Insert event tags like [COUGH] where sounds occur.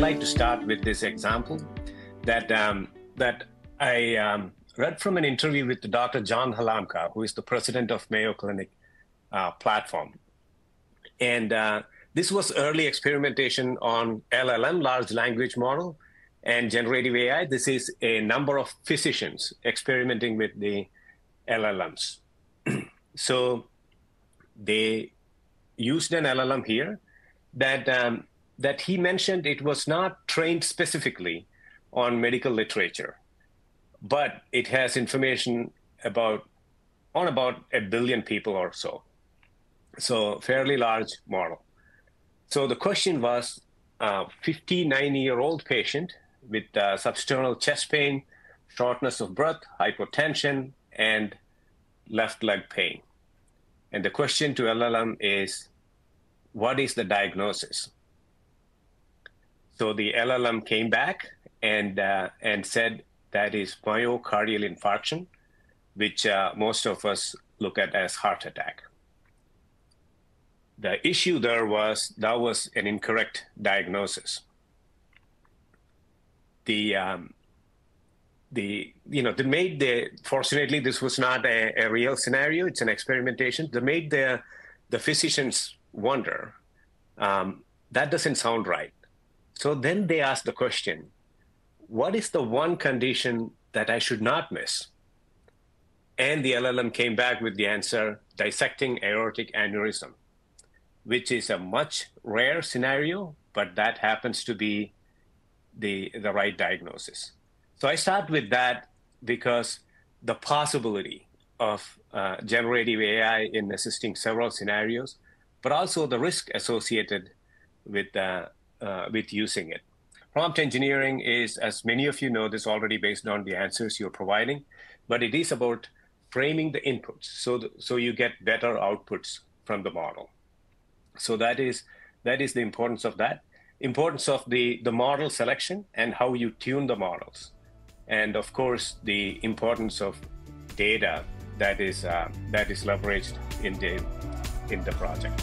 like to start with this example that um, that I um, read from an interview with Dr. John Halamka, who is the president of Mayo Clinic uh, platform, and uh, this was early experimentation on LLM, large language model, and generative AI. This is a number of physicians experimenting with the LLMs. [CLEARS THROAT] so they used an LLM here that um, that he mentioned it was not trained specifically on medical literature, but it has information about on about a billion people or so. So fairly large model. So the question was, uh, 59-year-old patient with uh, substernal chest pain, shortness of breath, hypotension, and left leg pain. And the question to LLM is, what is the diagnosis? So the LLM came back and uh, and said that is myocardial infarction, which uh, most of us look at as heart attack. The issue there was that was an incorrect diagnosis. The um, the you know they made the fortunately this was not a, a real scenario; it's an experimentation. They made the the physicians wonder um, that doesn't sound right. So then they asked the question what is the one condition that I should not miss? And the LLM came back with the answer dissecting aortic aneurysm, which is a much rare scenario, but that happens to be the, the right diagnosis. So I start with that because the possibility of uh, generative AI in assisting several scenarios, but also the risk associated with, uh, uh, with using it. Prompt engineering is, as many of you know, this already based on the answers you're providing, but it is about framing the inputs so, so you get better outputs from the model. So that is, that is the importance of that. Importance of the, the model selection and how you tune the models. And of course, the importance of data that is, uh, that is leveraged in the, in the project.